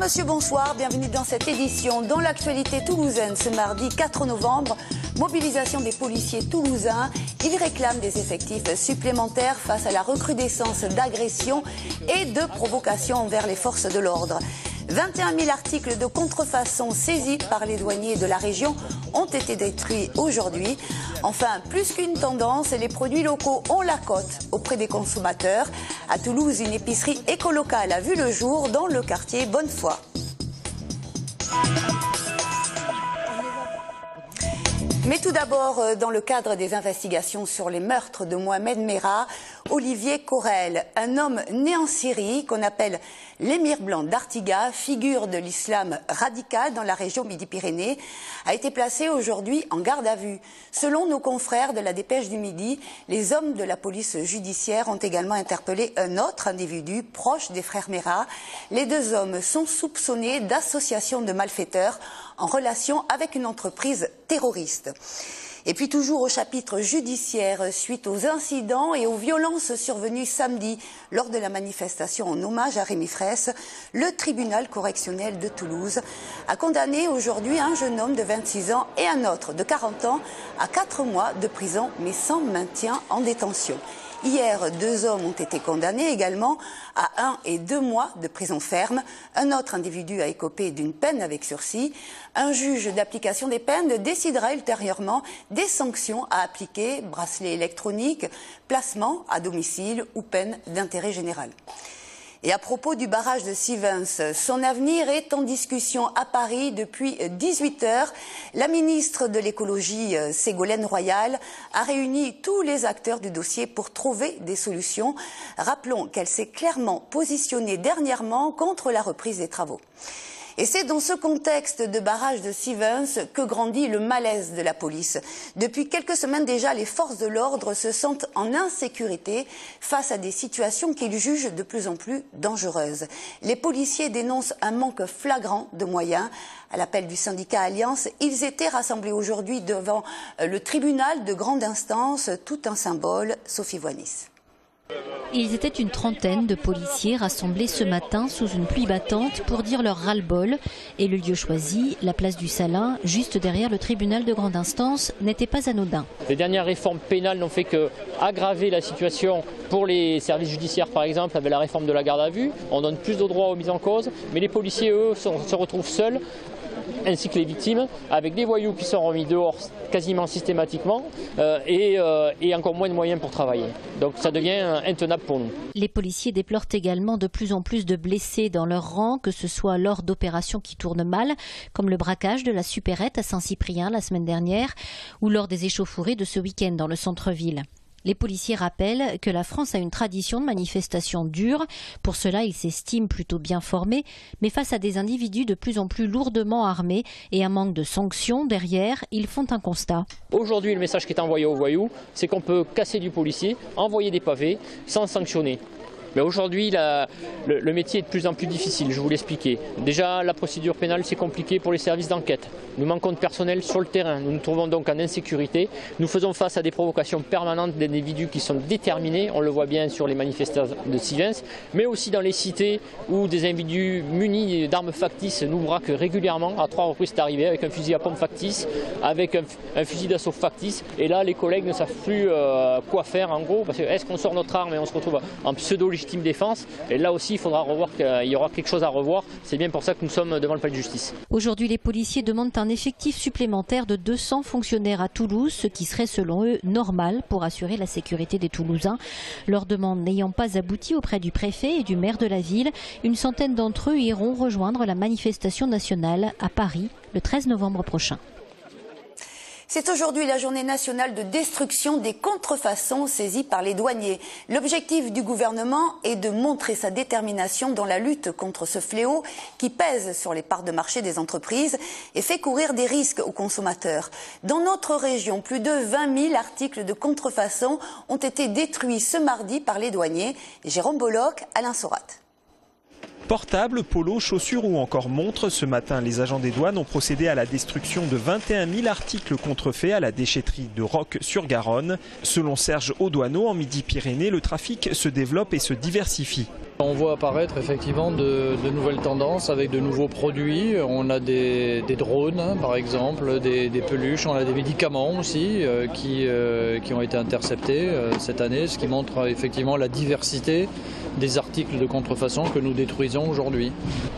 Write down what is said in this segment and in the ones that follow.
monsieur, bonsoir. Bienvenue dans cette édition. Dans l'actualité toulousaine, ce mardi 4 novembre, mobilisation des policiers toulousains. Ils réclament des effectifs supplémentaires face à la recrudescence d'agressions et de provocations envers les forces de l'ordre. 21 000 articles de contrefaçon saisis par les douaniers de la région ont été détruits aujourd'hui. Enfin, plus qu'une tendance, les produits locaux ont la cote auprès des consommateurs. À Toulouse, une épicerie écolocale a vu le jour dans le quartier Bonnefoy. Mais tout d'abord, euh, dans le cadre des investigations sur les meurtres de Mohamed Merah, Olivier Corel, un homme né en Syrie qu'on appelle l'émir blanc d'Artiga, figure de l'islam radical dans la région Midi-Pyrénées, a été placé aujourd'hui en garde à vue. Selon nos confrères de la Dépêche du Midi, les hommes de la police judiciaire ont également interpellé un autre individu proche des frères Merah. Les deux hommes sont soupçonnés d'association de malfaiteurs en relation avec une entreprise terroriste. Et puis toujours au chapitre judiciaire, suite aux incidents et aux violences survenues samedi lors de la manifestation en hommage à Rémi Fraisse, le tribunal correctionnel de Toulouse a condamné aujourd'hui un jeune homme de 26 ans et un autre de 40 ans à 4 mois de prison mais sans maintien en détention. Hier, deux hommes ont été condamnés également à un et deux mois de prison ferme. Un autre individu a écopé d'une peine avec sursis. Un juge d'application des peines décidera ultérieurement des sanctions à appliquer, bracelet électronique, placement à domicile ou peine d'intérêt général. Et à propos du barrage de Sivens, son avenir est en discussion à Paris depuis 18 heures. La ministre de l'écologie, Ségolène Royal, a réuni tous les acteurs du dossier pour trouver des solutions. Rappelons qu'elle s'est clairement positionnée dernièrement contre la reprise des travaux. Et c'est dans ce contexte de barrage de Stevens que grandit le malaise de la police. Depuis quelques semaines déjà, les forces de l'ordre se sentent en insécurité face à des situations qu'ils jugent de plus en plus dangereuses. Les policiers dénoncent un manque flagrant de moyens. À l'appel du syndicat Alliance, ils étaient rassemblés aujourd'hui devant le tribunal de grande instance, tout un symbole, Sophie Voinis. Ils étaient une trentaine de policiers rassemblés ce matin sous une pluie battante pour dire leur ras-le-bol. Et le lieu choisi, la place du Salin, juste derrière le tribunal de grande instance, n'était pas anodin. Les dernières réformes pénales n'ont fait que aggraver la situation pour les services judiciaires, par exemple, avec la réforme de la garde à vue. On donne plus de droits aux mises en cause, mais les policiers, eux, se retrouvent seuls ainsi que les victimes, avec des voyous qui sont remis dehors quasiment systématiquement euh, et, euh, et, encore moins de moyens pour travailler. Donc ça devient intenable pour nous. Les policiers déplorent également de plus en plus de blessés dans leur rang, que ce soit lors d'opérations qui tournent mal, comme le braquage de la supérette à Saint-Cyprien la semaine dernière, ou lors des échauffourées de ce week-end dans le centre-ville. Les policiers rappellent que la France a une tradition de manifestations dures. Pour cela, ils s'estiment plutôt bien formés, mais face à des individus de plus en plus lourdement armés et un manque de sanctions derrière, ils font un constat. Aujourd'hui, le message qui est envoyé aux voyous, c'est qu'on peut casser du policier, envoyer des pavés sans sanctionner. Aujourd'hui, le, métier est de plus en plus difficile, je vous l'expliquer. Déjà, la procédure pénale, c'est compliqué pour les services d'enquête. Nous manquons de personnel sur le terrain. Nous nous trouvons donc en insécurité. Nous faisons face à des provocations permanentes d'individus qui sont déterminés. On le voit bien sur les manifestations de Sivens, mais aussi dans les cités où des individus munis d'armes factices nous braquent régulièrement. À trois reprises, c'est arrivé avec un fusil à pompe factice, avec un, un fusil d'assaut factice. Et là, les collègues ne savent plus euh, quoi faire en gros. Parce que est-ce qu'on sort notre arme et on se retrouve en pseudo défense. Et là aussi, il faudra revoir qu'il y aura quelque chose à revoir. C'est bien pour ça que nous sommes devant le palais de justice. Aujourd'hui, les policiers demandent un effectif supplémentaire de 200 fonctionnaires à Toulouse, ce qui serait selon eux normal pour assurer la sécurité des Toulousains. Leur demande n'ayant pas abouti auprès du préfet et du maire de la ville, une centaine d'entre eux iront rejoindre la manifestation nationale à Paris le 13 novembre prochain. C'est aujourd'hui la journée nationale de destruction des contrefaçons saisies par les douaniers. L'objectif du gouvernement est de montrer sa détermination dans la lutte contre ce fléau qui pèse sur les parts de marché des entreprises et fait courir des risques aux consommateurs. Dans notre région, plus de 20 000 articles de contrefaçon ont été détruits ce mardi par les douaniers. Jérôme Bolloc, Alain Sorat. Portables, polos, chaussures ou encore montres, ce matin, les agents des douanes ont procédé à la destruction de 21 000 articles contrefaits à la déchetterie de Roc-sur-Garonne. Selon Serge Audouaneau, en Midi-Pyrénées, le trafic se développe et se diversifie. On voit apparaître effectivement de, nouvelles tendances avec de nouveaux produits. On a des, drones hein, par exemple, des, peluches, on a des médicaments aussi euh, qui, euh, qui, ont été interceptés euh, cette année, ce qui montre effectivement la diversité des articles de contrefaçon que nous détruisons aujourd'hui.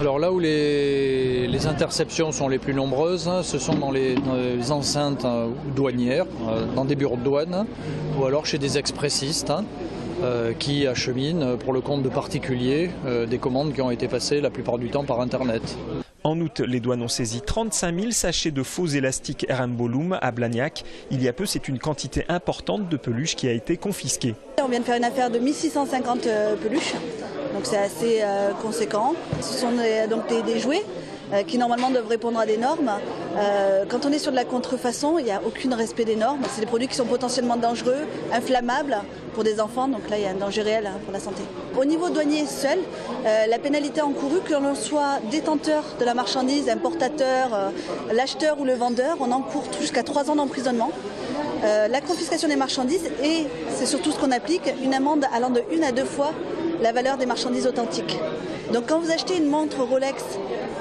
Alors là où les, interceptions sont les plus nombreuses, hein, ce sont dans les, enceintes douanières, dans des bureaux de douane, ou alors chez des expressistes. Hein. Euh, qui acheminent pour le compte de particuliers euh, des commandes qui ont été passées la plupart du temps par Internet. En août, les douanes ont saisi 35 000 sachets de faux élastiques RM à Blagnac. Il y a peu, c'est une quantité importante de peluches qui a été confisquée. On vient de faire une affaire de 1650 euh, peluches, donc c'est assez conséquent. Ce sont donc des jouets qui normalement doivent répondre à des normes. Euh, quand on est sur de la contrefaçon, il n'y a aucun respect des normes. C'est des produits qui sont potentiellement dangereux, inflammables pour des enfants, donc là il y a un danger réel hein, pour la santé. Au niveau douanier seul, euh, la pénalité encourue, que l'on soit détenteur de la marchandise, importateur, l'acheteur ou le vendeur, on encourt jusqu'à 3 ans d'emprisonnement. la confiscation des marchandises et, c'est surtout ce qu'on applique, une amende allant de une à deux fois la valeur des marchandises authentiques. Donc quand vous achetez une montre Rolex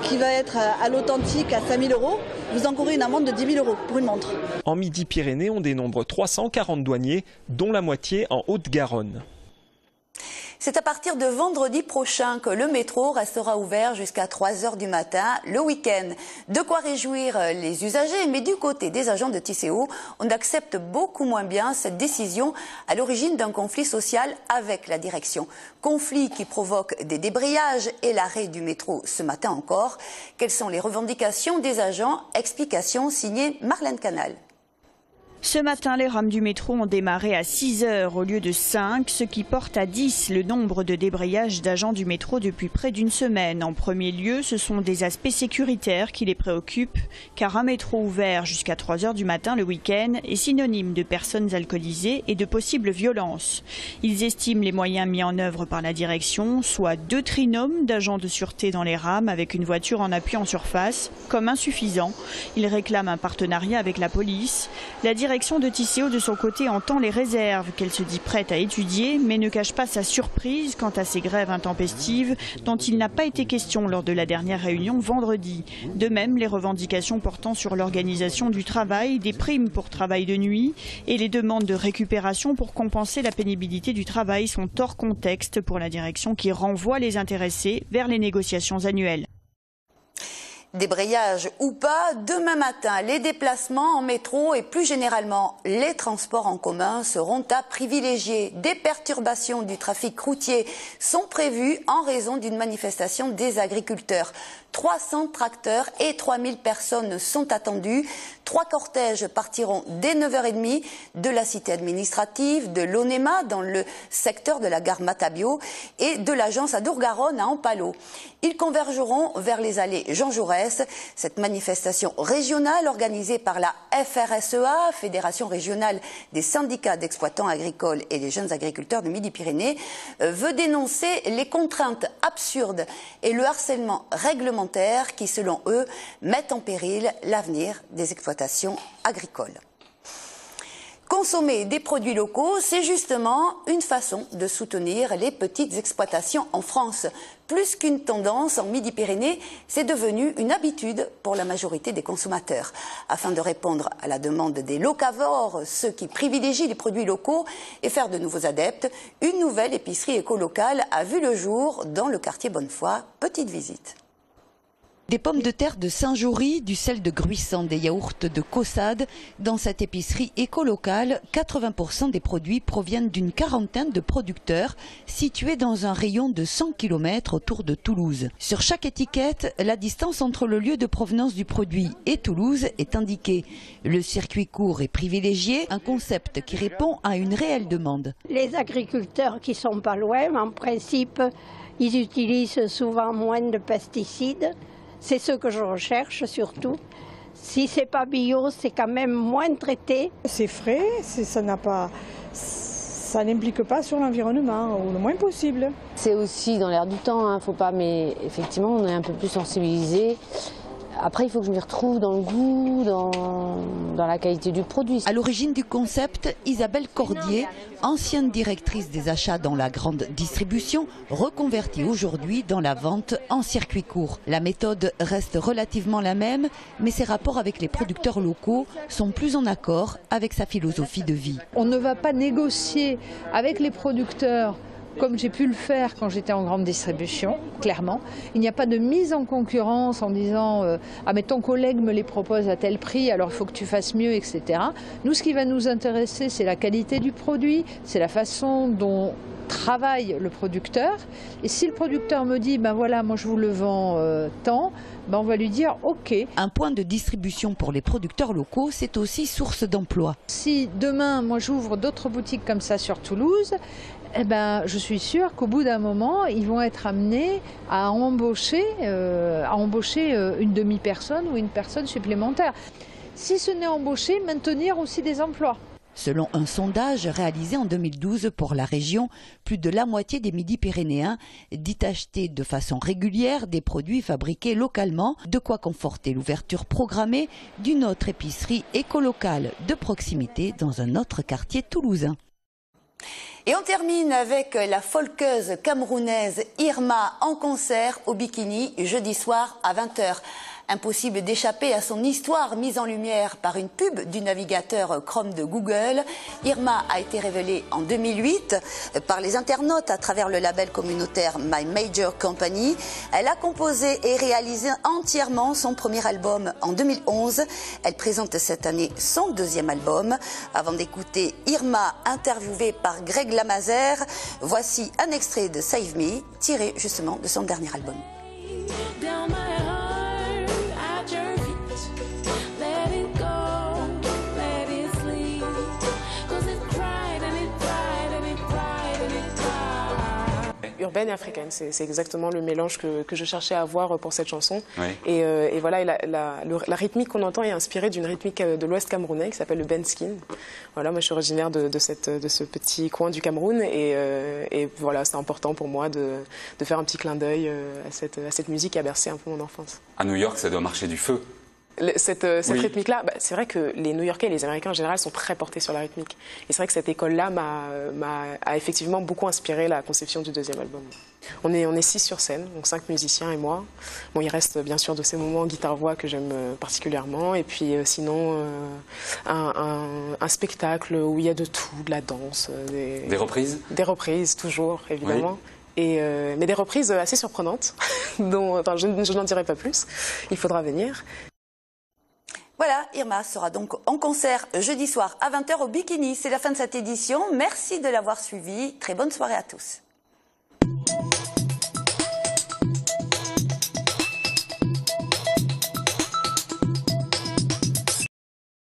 qui va être à l'authentique à 5 000 euros, vous encourez une amende de 10 000 euros pour une montre. En Midi-Pyrénées, on dénombre 340 douaniers, dont la moitié en Haute-Garonne. C'est à partir de vendredi prochain que le métro restera ouvert jusqu'à 3 heures du matin le week-end. De quoi réjouir les usagers, mais du côté des agents de TCO, on accepte beaucoup moins bien cette décision à l'origine d'un conflit social avec la direction. Conflit qui provoque des débrayages et l'arrêt du métro ce matin encore. Quelles sont les revendications des agents? Explication signée Marlène Canal. Ce matin, les rames du métro ont démarré à 6 heures au lieu de 5, ce qui porte à 10 le nombre de débrayages d'agents du métro depuis près d'une semaine. En premier lieu, ce sont des aspects sécuritaires qui les préoccupent, car un métro ouvert jusqu'à 3 heures du matin le week-end est synonyme de personnes alcoolisées et de possibles violences. Ils estiment les moyens mis en œuvre par la direction, soit deux trinômes d'agents de sûreté dans les rames avec une voiture en appui en surface, comme insuffisants. Ils réclament un partenariat avec la police. La direction de Tisséo, de son côté, entend les réserves qu'elle se dit prête à étudier, mais ne cache pas sa surprise quant à ces grèves intempestives dont il n'a pas été question lors de la dernière réunion vendredi. De même, les revendications portant sur l'organisation du travail, des primes pour travail de nuit et les demandes de récupération pour compenser la pénibilité du travail sont hors contexte pour la direction qui renvoie les intéressés vers les négociations annuelles. Débrayage ou pas, demain matin, les déplacements en métro et plus généralement les transports en commun seront à privilégier. Des perturbations du trafic routier sont prévues en raison d'une manifestation des agriculteurs. 300 tracteurs et 3000 personnes sont attendues. Trois cortèges partiront dès 9h30 de la cité administrative, de l'ONEMA dans le secteur de la gare Matabio et de l'agence à Dourgaronne à Ampalo. Ils convergeront vers les allées Jean Jaurès. Cette manifestation régionale organisée par la FRSEA, Fédération régionale des syndicats d'exploitants agricoles et des jeunes agriculteurs de Midi-Pyrénées, euh, veut dénoncer les contraintes absurdes et le harcèlement réglementaire qui, selon eux, mettent en péril l'avenir des exploitations. Consommer des produits locaux, c'est justement une façon de soutenir les petites exploitations en France. Plus qu'une tendance en Midi-Pyrénées, c'est devenu une habitude pour la majorité des consommateurs. Afin de répondre à la demande des locavores, ceux qui privilégient les produits locaux et faire de nouveaux adeptes, une nouvelle épicerie éco-locale a vu le jour dans le quartier Bonnefoy. Petite visite. Des pommes de terre de Saint-Jory, du sel de Gruissant, des yaourts de Caussade. Dans cette épicerie éco-locale, 80% des produits proviennent d'une quarantaine de producteurs situés dans un rayon de 100 km autour de Toulouse. Sur chaque étiquette, la distance entre le lieu de provenance du produit et Toulouse est indiquée. Le circuit court est privilégié, un concept qui répond à une réelle demande. Les agriculteurs qui sont pas loin, en principe, ils utilisent souvent moins de pesticides. C'est ce que je recherche surtout. Si c'est pas bio, c'est quand même moins traité. C'est frais, ça n'a pas, ça n'implique pas sur l'environnement ou le moins possible. C'est aussi dans l'air du temps, hein, faut pas, mais effectivement on est un peu plus sensibilisé. Après, il faut que je m'y retrouve dans le goût, dans, dans la qualité du produit. À l'origine du concept, Isabelle Cordier, ancienne directrice des achats dans la grande distribution, reconvertie aujourd'hui dans la vente en circuit court. La méthode reste relativement la même, mais ses rapports avec les producteurs locaux sont plus en accord avec sa philosophie de vie. On ne va pas négocier avec les producteurs comme j'ai pu le faire quand j'étais en grande distribution, clairement. Il n'y a pas de mise en concurrence en disant euh, Ah, mais ton collègue me les propose à tel prix, alors il faut que tu fasses mieux, etc. Nous, ce qui va nous intéresser, c'est la qualité du produit, c'est la façon dont travaille le producteur. Et si le producteur me dit Ben voilà, moi je vous le vends euh, tant, ben on va lui dire OK. Un point de distribution pour les producteurs locaux, c'est aussi source d'emploi. Si demain, moi j'ouvre d'autres boutiques comme ça sur Toulouse, eh ben, je suis sûre qu'au bout d'un moment, ils vont être amenés à embaucher, euh, à embaucher euh, une demi-personne ou une personne supplémentaire. Si ce n'est embaucher, maintenir aussi des emplois. Selon un sondage réalisé en 2012 pour la région, plus de la moitié des Midi-Pyrénéens dit acheter de façon régulière des produits fabriqués localement, de quoi conforter l'ouverture programmée d'une autre épicerie écolocale de proximité dans un autre quartier toulousain. Et on termine avec la folkeuse camerounaise Irma en concert au bikini jeudi soir à 20h. Impossible d'échapper à son histoire mise en lumière par une pub du navigateur Chrome de Google. Irma a été révélée en 2008 par les internautes à travers le label communautaire My Major Company. Elle a composé et réalisé entièrement son premier album en 2011. Elle présente cette année son deuxième album. Avant d'écouter Irma interviewée par Greg Lamazer, voici un extrait de Save Me tiré justement de son dernier album. Urbaine et africaine. C'est exactement le mélange que, je cherchais à avoir pour cette chanson. Euh, et, voilà, la, rythmique qu'on entend est inspirée d'une rythmique euh, de l'Ouest camerounais qui s'appelle le Benskin. Voilà, moi je suis originaire de, cette, de ce petit coin du Cameroun et, euh, voilà, c'est important pour moi de, faire un petit clin d'œil à cette, à cette musique qui a bercé un peu mon enfance. À New York, ça doit marcher du feu. Cette, euh, rythmique-là, bah, c'est vrai que les New-Yorkais et les Américains en général sont très portés sur la rythmique. Et c'est vrai que cette école-là m'a a effectivement beaucoup inspiré la conception du deuxième album. On est, on est six sur scène, donc cinq musiciens et moi. Bon, il reste bien sûr de ces moments guitare-voix que j'aime euh, particulièrement. Et puis euh, sinon, un, spectacle où il y a de tout, de la danse. Des, reprises? Des reprises, toujours, évidemment. Et mais des reprises assez surprenantes, dont enfin, je, je n'en dirai pas plus. Il faudra venir. Voilà, Irma sera donc en concert jeudi soir à 20h au Bikini. C'est la fin de cette édition. Merci de l'avoir suivi. Très bonne soirée à tous.